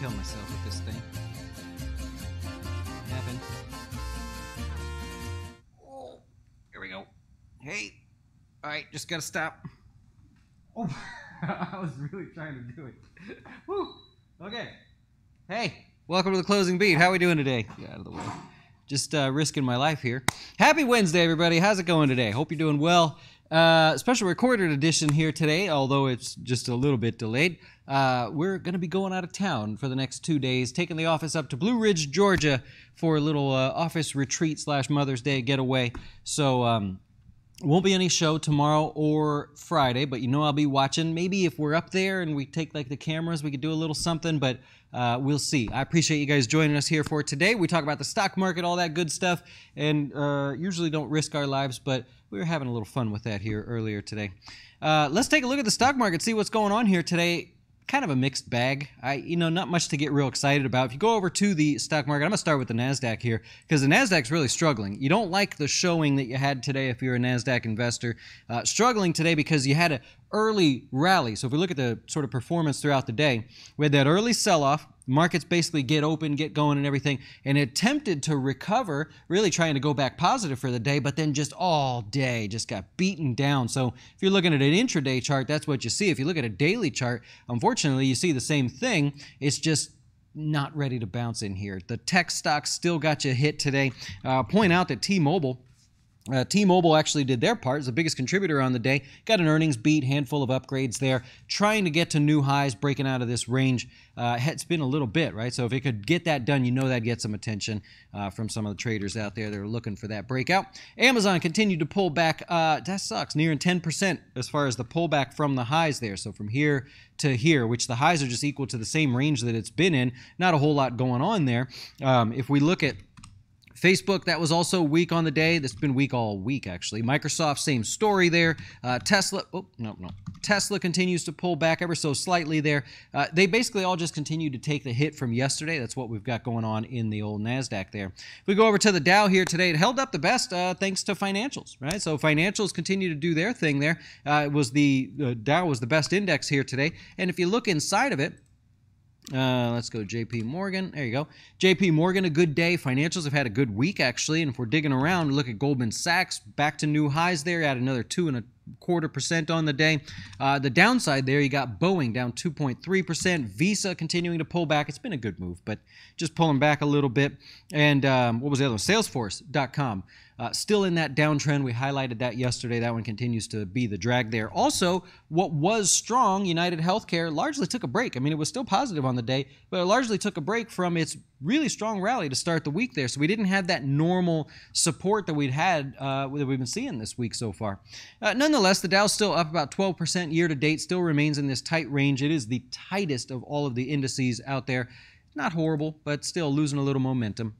kill myself with this thing. Happened. Oh, here we go. Hey. All right, just gotta stop. Oh, I was really trying to do it. Woo. Okay. Hey, welcome to the closing beat. How are we doing today? Get out of the way. Just uh, risking my life here. Happy Wednesday, everybody. How's it going today? Hope you're doing well. Uh, special recorded edition here today, although it's just a little bit delayed. Uh, we're going to be going out of town for the next two days, taking the office up to Blue Ridge, Georgia, for a little uh, office retreat slash Mother's Day getaway. So um, won't be any show tomorrow or Friday, but you know I'll be watching. Maybe if we're up there and we take like the cameras, we could do a little something, but uh, we'll see. I appreciate you guys joining us here for today. We talk about the stock market, all that good stuff, and uh, usually don't risk our lives, but we were having a little fun with that here earlier today. Uh, let's take a look at the stock market, see what's going on here today kind of a mixed bag. I, you know, not much to get real excited about. If you go over to the stock market, I'm gonna start with the Nasdaq here because the Nasdaq's really struggling. You don't like the showing that you had today if you're a Nasdaq investor. Uh, struggling today because you had an early rally. So if we look at the sort of performance throughout the day, we had that early sell-off. Markets basically get open, get going, and everything, and attempted to recover, really trying to go back positive for the day, but then just all day just got beaten down. So if you're looking at an intraday chart, that's what you see. If you look at a daily chart, unfortunately, you see the same thing. It's just not ready to bounce in here. The tech stocks still got you hit today. Uh, point out that T-Mobile uh, T-Mobile actually did their part as the biggest contributor on the day. Got an earnings beat, handful of upgrades there, trying to get to new highs, breaking out of this range. Uh, it's been a little bit, right? So if it could get that done, you know that get some attention uh, from some of the traders out there that are looking for that breakout. Amazon continued to pull back. Uh, that sucks, nearing 10% as far as the pullback from the highs there. So from here to here, which the highs are just equal to the same range that it's been in. Not a whole lot going on there. Um, if we look at Facebook, that was also weak on the day. That's been weak all week, actually. Microsoft, same story there. Uh, Tesla, oh, no, no. Tesla continues to pull back ever so slightly there. Uh, they basically all just continue to take the hit from yesterday. That's what we've got going on in the old NASDAQ there. If we go over to the Dow here today, it held up the best uh, thanks to financials, right? So financials continue to do their thing there. Uh, it was the Dow was the best index here today. And if you look inside of it, uh, let's go JP Morgan. There you go. JP Morgan, a good day. Financials have had a good week, actually. And if we're digging around, look at Goldman Sachs, back to new highs there, at another two and a quarter percent on the day. Uh, the downside there, you got Boeing down 2.3%, Visa continuing to pull back. It's been a good move, but just pulling back a little bit. And um, what was the other one? Salesforce.com. Uh, still in that downtrend. We highlighted that yesterday. That one continues to be the drag there. Also, what was strong, United Healthcare, largely took a break. I mean, it was still positive on the day, but it largely took a break from its really strong rally to start the week there. So we didn't have that normal support that we'd had uh, that we've been seeing this week so far. Uh, nonetheless, the Dow's still up about 12% year to date. Still remains in this tight range. It is the tightest of all of the indices out there. Not horrible, but still losing a little momentum.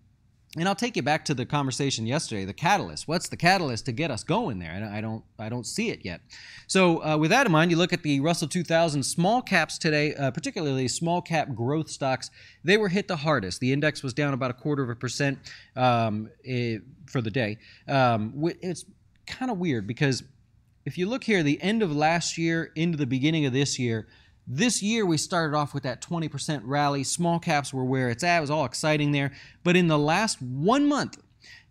And I'll take you back to the conversation yesterday. The catalyst. What's the catalyst to get us going there? I don't. I don't see it yet. So uh, with that in mind, you look at the Russell 2000 small caps today, uh, particularly small cap growth stocks. They were hit the hardest. The index was down about a quarter of a percent um, it, for the day. Um, it's kind of weird because if you look here, the end of last year into the beginning of this year this year, we started off with that 20% rally. Small caps were where it's at. It was all exciting there. But in the last one month,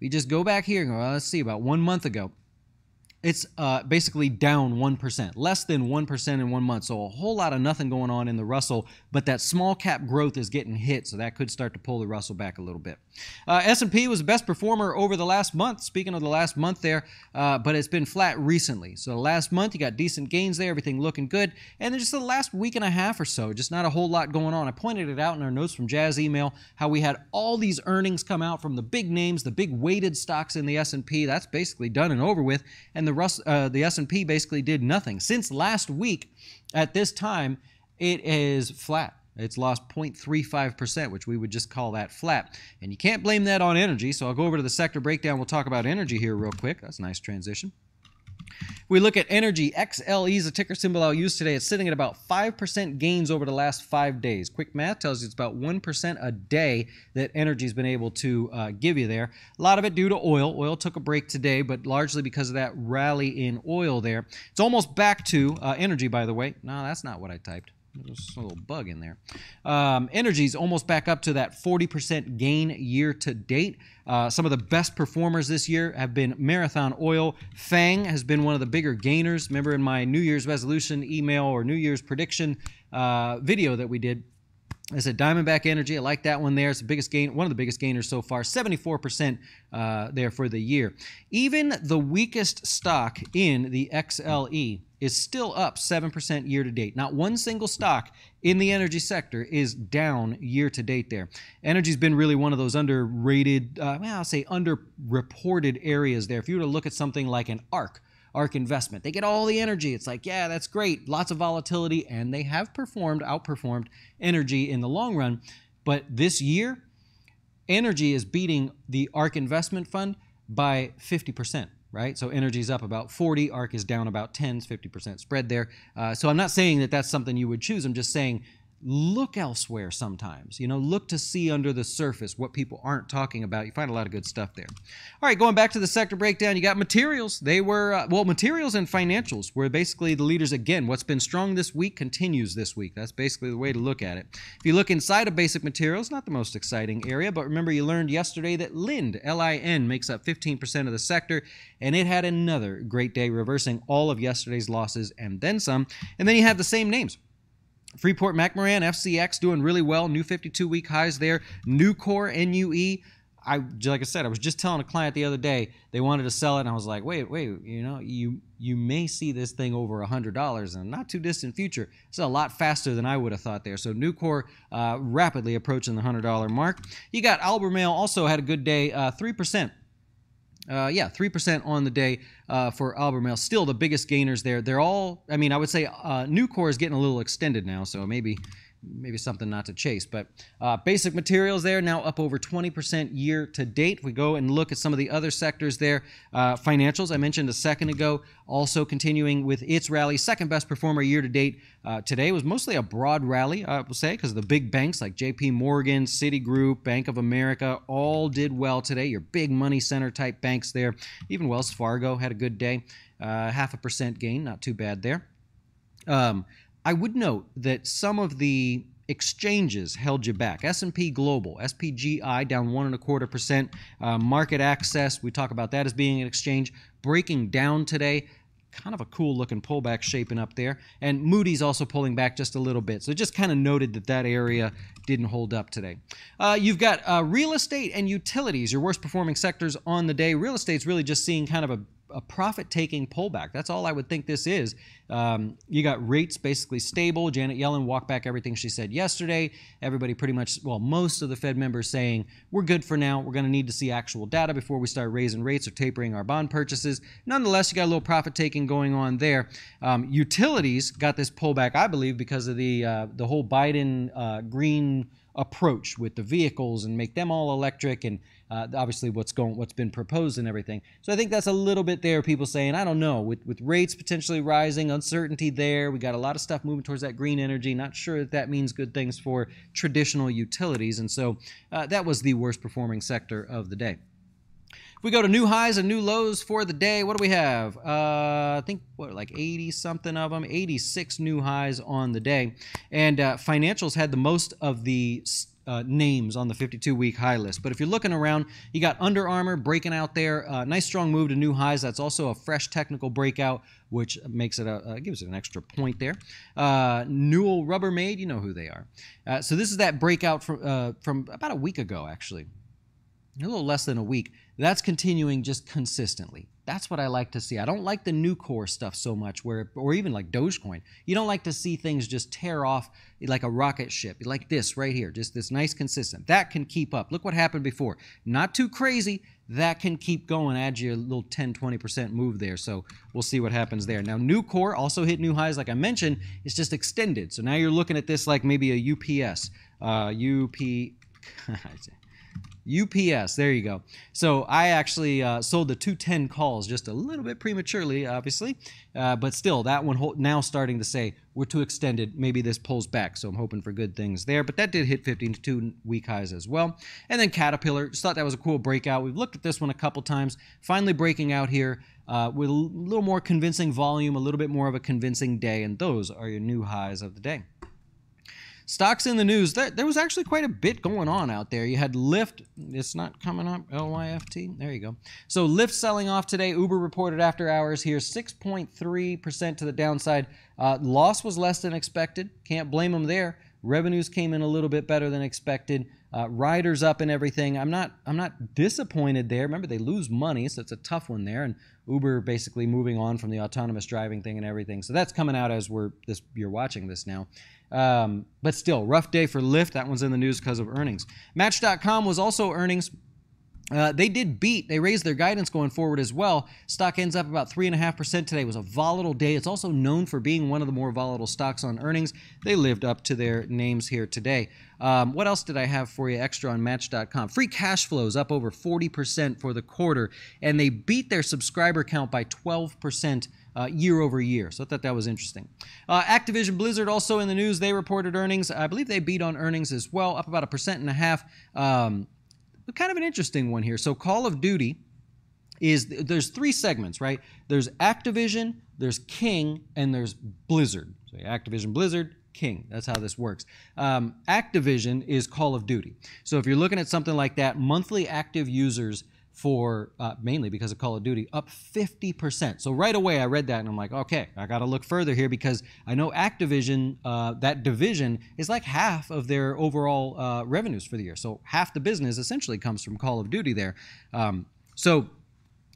we just go back here and go, well, let's see, about one month ago, it's uh, basically down 1%, less than 1% in one month. So a whole lot of nothing going on in the Russell, but that small cap growth is getting hit, so that could start to pull the Russell back a little bit. Uh, S&P was the best performer over the last month, speaking of the last month there, uh, but it's been flat recently. So last month, you got decent gains there, everything looking good. And then just the last week and a half or so, just not a whole lot going on. I pointed it out in our notes from Jazz email, how we had all these earnings come out from the big names, the big weighted stocks in the S&P. That's basically done and over with. And the Russ, uh, the S&P basically did nothing. Since last week, at this time, it is flat. It's lost 0.35%, which we would just call that flat. And you can't blame that on energy, so I'll go over to the sector breakdown. We'll talk about energy here real quick. That's a nice transition. We look at energy. XLE is a ticker symbol I'll use today. It's sitting at about 5% gains over the last five days. Quick math tells you it's about 1% a day that energy's been able to uh, give you there. A lot of it due to oil. Oil took a break today, but largely because of that rally in oil there. It's almost back to uh, energy, by the way. No, that's not what I typed. There's a little bug in there. Um, Energy's almost back up to that 40% gain year to date. Uh, some of the best performers this year have been Marathon Oil. Fang has been one of the bigger gainers. Remember in my New Year's resolution email or New Year's prediction uh, video that we did, I said Diamondback Energy. I like that one there. It's the biggest gain, one of the biggest gainers so far. 74% uh, there for the year. Even the weakest stock in the XLE is still up 7% year to date. Not one single stock in the energy sector is down year to date there. Energy's been really one of those underrated, uh, well, I'll say underreported areas there. If you were to look at something like an ARK, ARK investment, they get all the energy. It's like, yeah, that's great. Lots of volatility, and they have performed, outperformed energy in the long run. But this year, energy is beating the ARK investment fund by 50% right? So energy's up about 40, ARK is down about 10, 50% spread there. Uh, so I'm not saying that that's something you would choose. I'm just saying look elsewhere sometimes. You know, look to see under the surface what people aren't talking about. You find a lot of good stuff there. All right, going back to the sector breakdown, you got materials. They were, uh, well, materials and financials were basically the leaders again. What's been strong this week continues this week. That's basically the way to look at it. If you look inside of basic materials, not the most exciting area, but remember you learned yesterday that Linde, L-I-N, makes up 15% of the sector, and it had another great day reversing all of yesterday's losses and then some. And then you have the same names. Freeport McMoran, FCX doing really well. New 52 week highs there. Nucor, NUE. I like I said, I was just telling a client the other day they wanted to sell it, and I was like, wait, wait, you know, you you may see this thing over a hundred dollars in a not too distant future. It's a lot faster than I would have thought there. So Nucor uh, rapidly approaching the hundred dollar mark. You got Albemarle also had a good day, uh, three uh, percent uh, yeah, 3% on the day uh, for Albemarle. Still the biggest gainers there. They're all, I mean, I would say uh, Nucor is getting a little extended now, so maybe maybe something not to chase. But uh, basic materials there now up over 20% year to date. we go and look at some of the other sectors there, uh, financials I mentioned a second ago, also continuing with its rally. Second best performer year to date uh, today was mostly a broad rally, I will say, because the big banks like J.P. Morgan, Citigroup, Bank of America all did well today. Your big money center type banks there. Even Wells Fargo had a good day, uh, half a percent gain, not too bad there. Um, I would note that some of the exchanges held you back. S&P Global, SPGI down one and a quarter percent. Uh, MarketAxess, we talk about that as being an exchange, breaking down today. Kind of a cool looking pullback shaping up there. And Moody's also pulling back just a little bit. So just kind of noted that that area didn't hold up today. Uh, you've got uh, real estate and utilities, your worst performing sectors on the day. Real estate's really just seeing kind of a a profit taking pullback. That's all I would think this is. Um, you got rates basically stable. Janet Yellen walked back everything she said yesterday. Everybody pretty much, well, most of the Fed members saying we're good for now. We're going to need to see actual data before we start raising rates or tapering our bond purchases. Nonetheless, you got a little profit taking going on there. Um, utilities got this pullback, I believe, because of the uh, the whole Biden uh, green approach with the vehicles and make them all electric and uh, obviously what's going what's been proposed and everything. So I think that's a little bit there. People saying I don't know with with rates potentially rising, uncertainty there. We got a lot of stuff moving towards that green energy. Not sure that that means good things for traditional utilities, and so uh, that was the worst performing sector of the day. If we go to new highs and new lows for the day, what do we have? Uh, I think what like 80 something of them, 86 new highs on the day, and uh, financials had the most of the uh, names on the 52 week high list. But if you're looking around, you got Under Armour breaking out there. Uh, nice strong move to new highs. That's also a fresh technical breakout, which makes it a, uh, gives it an extra point there. Uh, Newell Rubbermaid, you know who they are. Uh, so this is that breakout from uh, from about a week ago, actually, a little less than a week. That's continuing just consistently. That's what I like to see. I don't like the Nucor stuff so much, where or even like Dogecoin. You don't like to see things just tear off like a rocket ship, like this right here, just this nice consistent. That can keep up. Look what happened before. Not too crazy. That can keep going. Add you a little 10, 20% move there. So we'll see what happens there. Now, Nucor also hit new highs, like I mentioned. It's just extended. So now you're looking at this like maybe a UPS. Uh, UP. UPS, there you go. So I actually uh, sold the 210 calls just a little bit prematurely, obviously, uh, but still, that one now starting to say we're too extended. Maybe this pulls back, so I'm hoping for good things there. But that did hit 52 week highs as well. And then Caterpillar, just thought that was a cool breakout. We've looked at this one a couple times, finally breaking out here uh, with a little more convincing volume, a little bit more of a convincing day, and those are your new highs of the day. Stocks in the news. There, there was actually quite a bit going on out there. You had Lyft. It's not coming up. L Y F T. There you go. So Lyft selling off today. Uber reported after hours here 6.3% to the downside. Uh, loss was less than expected. Can't blame them there. Revenues came in a little bit better than expected. Uh, riders up and everything. I'm not I'm not disappointed there. Remember they lose money, so it's a tough one there. And Uber basically moving on from the autonomous driving thing and everything. So that's coming out as we're this you're watching this now. Um, but still, rough day for Lyft. That one's in the news because of earnings. Match.com was also earnings. Uh, they did beat. They raised their guidance going forward as well. Stock ends up about 3.5% today. It was a volatile day. It's also known for being one of the more volatile stocks on earnings. They lived up to their names here today. Um, what else did I have for you extra on Match.com? Free cash flows up over 40% for the quarter, and they beat their subscriber count by 12%. Uh, year over year. So I thought that was interesting. Uh, Activision Blizzard also in the news. They reported earnings. I believe they beat on earnings as well, up about a percent and a half. Um, kind of an interesting one here. So Call of Duty is there's three segments, right? There's Activision, there's King, and there's Blizzard. So Activision Blizzard, King. That's how this works. Um, Activision is Call of Duty. So if you're looking at something like that, monthly active users for uh, mainly because of Call of Duty up 50%. So right away I read that and I'm like, okay, I got to look further here because I know Activision, uh, that division is like half of their overall uh, revenues for the year. So half the business essentially comes from Call of Duty there. Um, so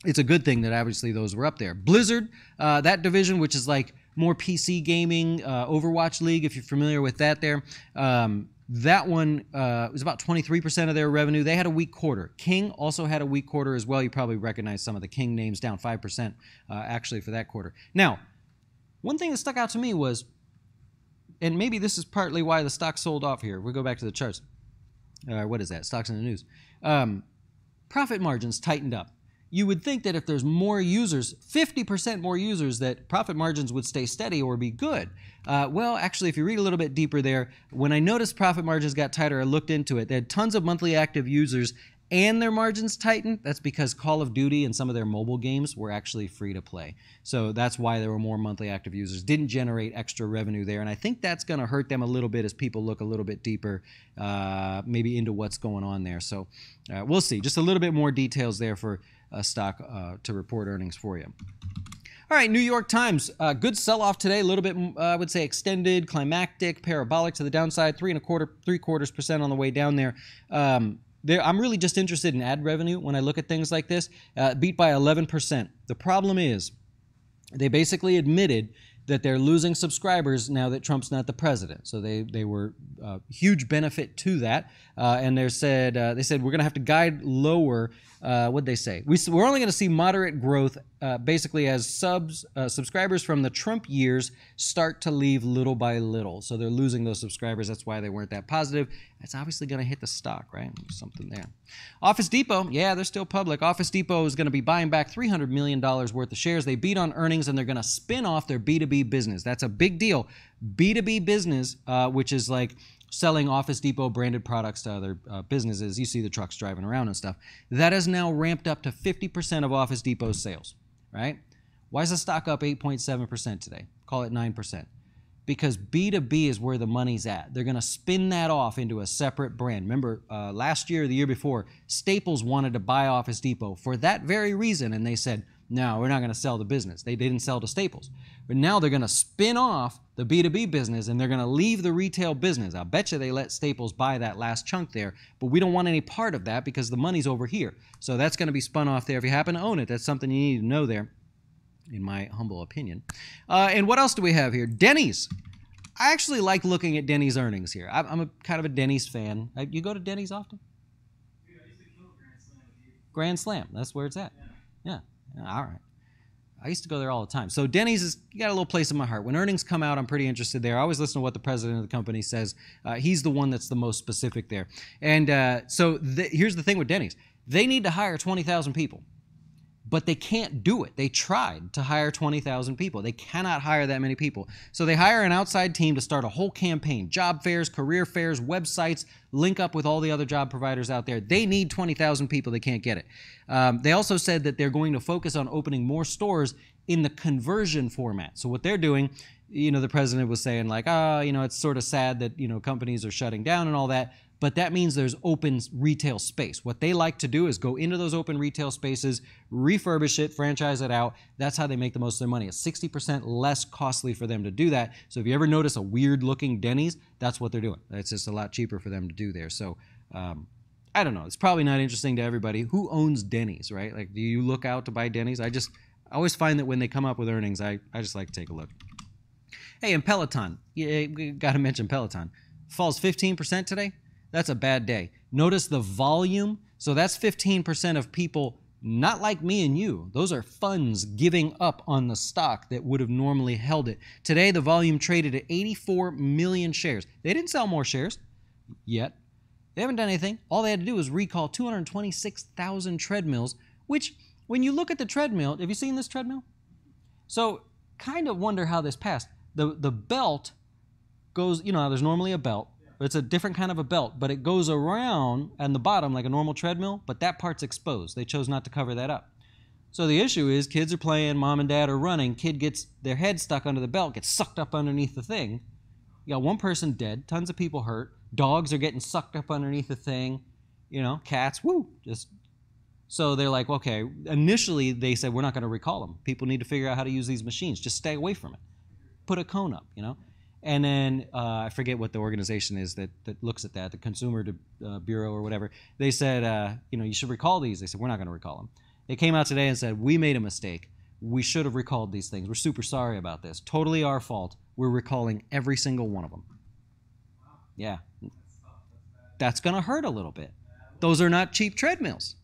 it's a good thing that obviously those were up there. Blizzard, uh, that division, which is like more PC gaming, uh, Overwatch League, if you're familiar with that there. Um, that one uh, was about 23% of their revenue. They had a weak quarter. King also had a weak quarter as well. You probably recognize some of the King names down 5% uh, actually for that quarter. Now, one thing that stuck out to me was, and maybe this is partly why the stock sold off here. We go back to the charts. Uh, what is that? Stocks in the news. Um, profit margins tightened up you would think that if there's more users, 50% more users, that profit margins would stay steady or be good. Uh, well, actually, if you read a little bit deeper there, when I noticed profit margins got tighter, I looked into it. They had tons of monthly active users and their margins tightened. That's because Call of Duty and some of their mobile games were actually free to play. So that's why there were more monthly active users. Didn't generate extra revenue there. And I think that's going to hurt them a little bit as people look a little bit deeper, uh, maybe into what's going on there. So uh, we'll see. Just a little bit more details there for uh, stock uh, to report earnings for you. All right, New York Times, uh, good sell-off today. A little bit, uh, I would say, extended, climactic, parabolic to the downside. Three and a quarter, three quarters percent on the way down there. Um, there, I'm really just interested in ad revenue when I look at things like this. Uh, beat by 11%. The problem is, they basically admitted that they're losing subscribers now that Trump's not the president. So they they were uh, huge benefit to that, uh, and they said uh, they said we're going to have to guide lower uh, what they say? We, we're only going to see moderate growth, uh, basically as subs uh, subscribers from the Trump years start to leave little by little. So they're losing those subscribers. That's why they weren't that positive. That's obviously going to hit the stock, right? Something there. Office Depot, yeah, they're still public. Office Depot is going to be buying back $300 million worth of shares. They beat on earnings and they're going to spin off their B2B business. That's a big deal. B2B business, uh, which is like selling Office Depot branded products to other uh, businesses. You see the trucks driving around and stuff. That has now ramped up to 50% of Office Depot's sales, right? Why is the stock up 8.7% today? Call it 9%. Because B2B is where the money's at. They're going to spin that off into a separate brand. Remember, uh, last year the year before, Staples wanted to buy Office Depot for that very reason, and they said, no, we're not going to sell the business. They didn't sell to Staples. But now they're going to spin off the B2B business and they're going to leave the retail business. I bet you they let Staples buy that last chunk there, but we don't want any part of that because the money's over here. So that's going to be spun off there. If you happen to own it, that's something you need to know there, in my humble opinion. Uh, and what else do we have here? Denny's. I actually like looking at Denny's earnings here. I'm a kind of a Denny's fan. Uh, you go to Denny's often? Grand Slam. Grand Slam. That's where it's at. Yeah. yeah. All right. I used to go there all the time. So Denny's has got a little place in my heart. When earnings come out, I'm pretty interested there. I always listen to what the president of the company says. Uh, he's the one that's the most specific there. And uh, so here's the thing with Denny's: they need to hire 20,000 people but they can't do it. They tried to hire 20,000 people. They cannot hire that many people. So they hire an outside team to start a whole campaign job fairs, career fairs, websites, link up with all the other job providers out there. They need 20,000 people. They can't get it. Um, they also said that they're going to focus on opening more stores in the conversion format. So what they're doing you know, the president was saying like, ah, you know, it's sort of sad that you know companies are shutting down and all that. But that means there's open retail space. What they like to do is go into those open retail spaces, refurbish it, franchise it out. That's how they make the most of their money. It's 60% less costly for them to do that. So if you ever notice a weird looking Denny's, that's what they're doing. It's just a lot cheaper for them to do there. So um, I don't know. It's probably not interesting to everybody. Who owns Denny's, right? Like, do you look out to buy Denny's? I just I always find that when they come up with earnings, I, I just like to take a look. Hey, and Peloton, yeah, we got to mention Peloton. Falls 15% today. That's a bad day. Notice the volume. So that's 15% of people not like me and you. Those are funds giving up on the stock that would have normally held it. Today, the volume traded at 84 million shares. They didn't sell more shares yet. They haven't done anything. All they had to do was recall 226,000 treadmills, which, when you look at the treadmill, have you seen this treadmill? So, kind of wonder how this passed the the belt goes. You know, there's normally a belt. It's a different kind of a belt, but it goes around and the bottom like a normal treadmill, but that part's exposed. They chose not to cover that up. So the issue is kids are playing, mom and dad are running, kid gets their head stuck under the belt, gets sucked up underneath the thing. You got one person dead, tons of people hurt, dogs are getting sucked up underneath the thing, you know, cats, woo, just so they're like, okay, initially they said we're not going to recall them. People need to figure out how to use these machines. Just stay away from it put a cone up, you know. And then uh, I forget what the organization is that, that looks at that, the Consumer uh, Bureau or whatever. They said, uh, you know, you should recall these. They said, we're not going to recall them. They came out today and said, we made a mistake. We should have recalled these things. We're super sorry about this. Totally our fault. We're recalling every single one of them. Yeah. That's going to hurt a little bit. Those are not cheap treadmills.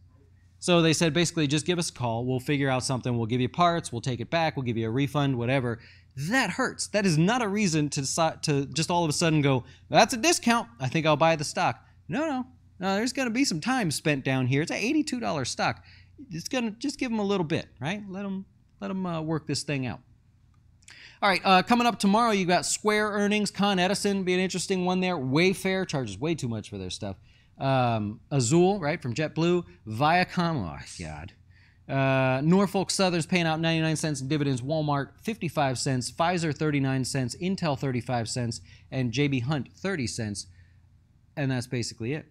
So they said basically just give us a call. We'll figure out something. We'll give you parts. We'll take it back. We'll give you a refund, whatever that hurts. That is not a reason to decide, to just all of a sudden go, that's a discount. I think I'll buy the stock. No, no, no. There's going to be some time spent down here. It's an eighty-two dollar stock. It's going to just give them a little bit, right? Let them let them uh, work this thing out. All right, uh, coming up tomorrow, you got Square earnings. Con Edison be an interesting one there. Wayfair charges way too much for their stuff. Um, Azul, right, from JetBlue. Viacom, oh, God. Uh, Norfolk Southern's paying out 99 cents in dividends. Walmart 55 cents. Pfizer 39 cents. Intel 35 cents. And JB Hunt 30 cents. And that's basically it.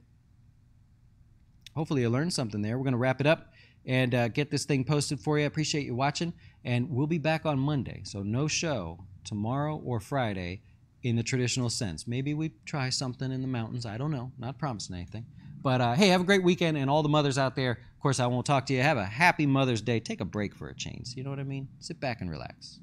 Hopefully you learned something there. We're going to wrap it up and uh, get this thing posted for you. I appreciate you watching. And we'll be back on Monday. So no show tomorrow or Friday in the traditional sense. Maybe we try something in the mountains. I don't know. Not promising anything. But uh, hey, have a great weekend, and all the mothers out there. Of course, I won't talk to you. Have a happy Mother's Day. Take a break for a change. You know what I mean? Sit back and relax.